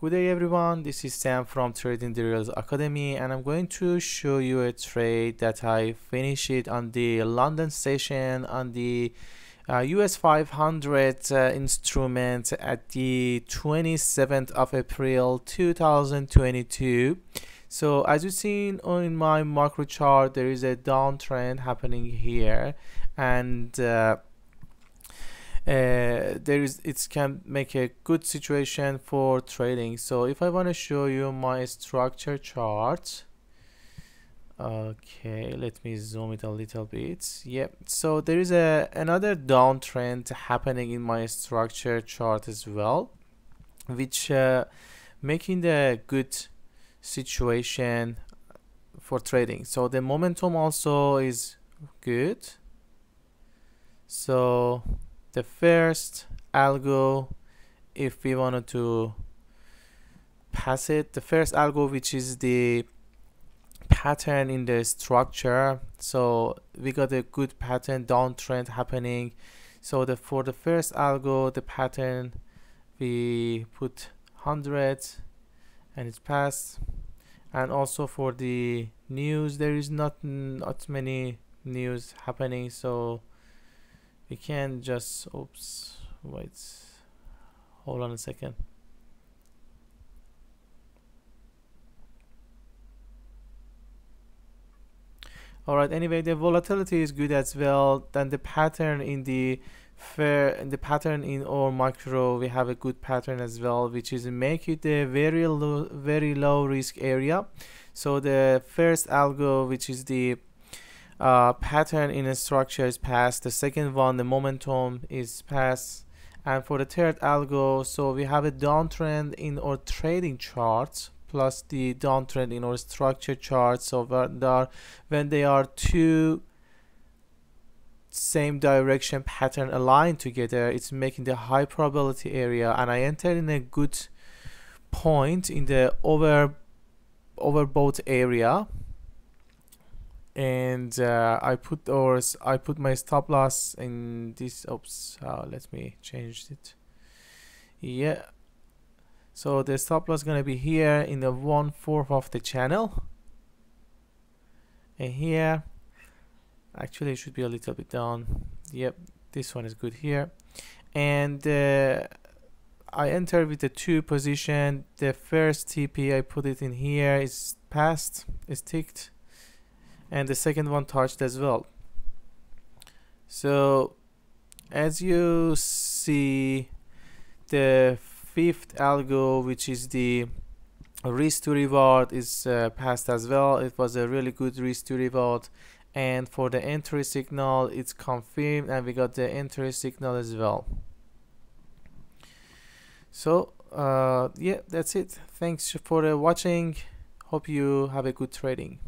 Good day everyone, this is Sam from Trading Drills Academy and I'm going to show you a trade that I finished it on the London session on the uh, US 500 uh, instrument at the 27th of April 2022 so as you seen on my macro chart there is a downtrend happening here and uh, uh, there is it can make a good situation for trading. So if I want to show you my structure chart okay let me zoom it a little bit. Yep so there is a another downtrend happening in my structure chart as well which uh, making the good situation for trading. So the momentum also is good. So the first algo if we wanted to pass it the first algo which is the pattern in the structure. So we got a good pattern downtrend happening. So the for the first algo the pattern we put 100 and it's passed. And also for the news there is not not many news happening. So we can just oops wait. Hold on a second. Alright, anyway, the volatility is good as well. Then the pattern in the fair in the pattern in our macro we have a good pattern as well which is make it a very low very low risk area. So the first algo which is the uh, pattern in a structure is passed. The second one the momentum is passed. And for the third algo so we have a downtrend in our trading charts plus the downtrend in our structure charts. So when they are two same direction pattern aligned together it's making the high probability area. And I entered in a good point in the over overbought area and uh, I put or I put my stop loss in this oops uh, let me change it. Yeah. So the stop loss gonna be here in the one fourth of the channel. And here actually it should be a little bit down. Yep this one is good here. And uh, I enter with the two position. The first TP I put it in here is passed is ticked and the second one touched as well. So as you see the fifth algo which is the risk to reward is uh, passed as well. It was a really good risk to reward. And for the entry signal it's confirmed and we got the entry signal as well. So uh, yeah that's it. Thanks for watching. Hope you have a good trading